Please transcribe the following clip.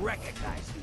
recognize